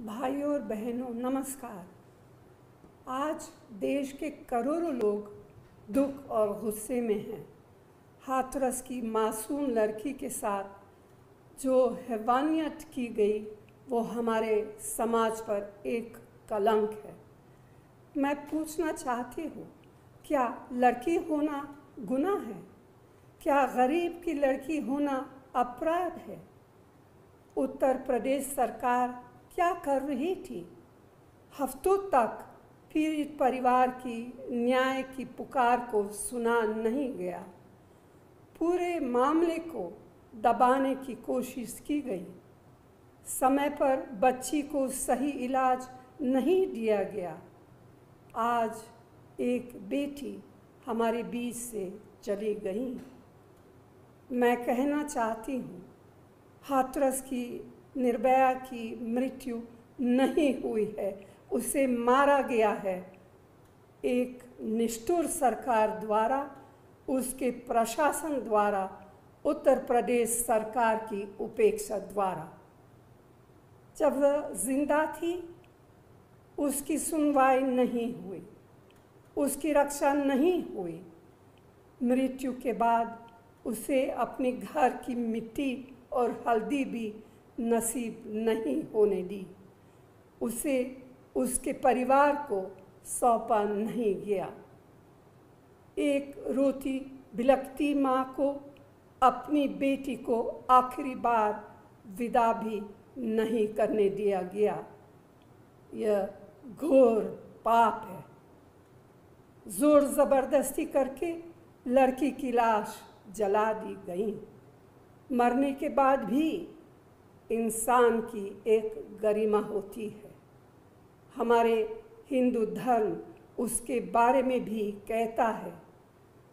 भाइयों और बहनों, नमस्कार। आज देश के करोड़ों लोग दुख और गुस्से में हैं। हाथरस की मासूम लड़की के साथ जो हैवानियत की गई, वो हमारे समाज पर एक कलंक है। मैं पूछना चाहती हूँ, क्या लड़की होना गुनाह है? क्या गरीब की लड़की होना अपराध है? उत्तर प्रदेश सरकार क्या कर रही थी? हफ्तों तक पीड़ित परिवार की, न्याय की पुकार को सुना नहीं गया। पूरे मामले को दबाने की कोशिश की गई। समय पर बच्ची को सही इलाज नहीं दिया गया। आज एक बेटी हमारे बीच से चली गई। मैं कहना चाहती हूँ, हाथरस की निर्भया की मृत्यु नहीं हुई है, उसे मारा गया है। एक निष्ठुर सरकार द्वारा, उसके प्रशासन द्वारा, उत्तर प्रदेश सरकार की उपेक्षा द्वारा। जब वह ज़िंदा थी, उसकी सुनवाई नहीं हुई, उसकी रक्षा नहीं हुई। मृत्यु के बाद उसे अपने घर की मिट्टी और हल्दी भी नसीब नहीं होने दी। उसे उसके परिवार को सौंपा नहीं गया। एक रोती बिलकती माँ को, अपनी बेटी को आखिरी बार विदा भी नहीं करने दिया गया। यह घोर पाप है। ज़ोर ज़बरदस्ती करके लड़की की लाश जला दी गई। मरने के बाद भी इंसान की एक गरिमा होती है। हमारे हिंदू धर्म उसके बारे में भी कहता है,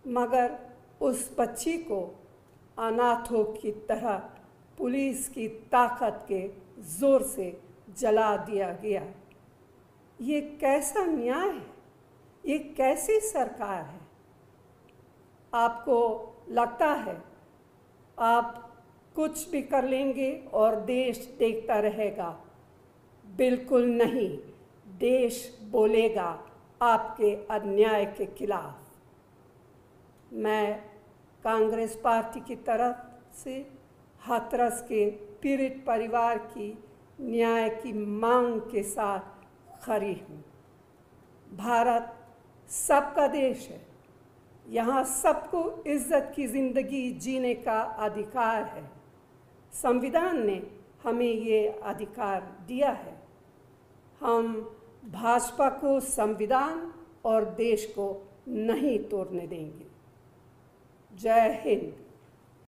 मगर उस बच्ची को अनाथों की तरह पुलिस की ताकत के ज़ोर से जला दिया गया। ये कैसा न्याय है? ये कैसी सरकार है? आपको लगता है आप कुछ भी कर लेंगे और देश देखता रहेगा। बिल्कुल नहीं, देश बोलेगा आपके अन्याय के खिलाफ। मैं कांग्रेस पार्टी की तरफ़ से हाथरस के पीड़ित परिवार की न्याय की मांग के साथ खड़ी हूँ। भारत सबका देश है। यहाँ सबको इज़्ज़त की ज़िंदगी जीने का अधिकार है। संविधान ने हमें ये अधिकार दिया है। हम भाजपा को संविधान और देश को नहीं तोड़ने देंगे। जय हिंद।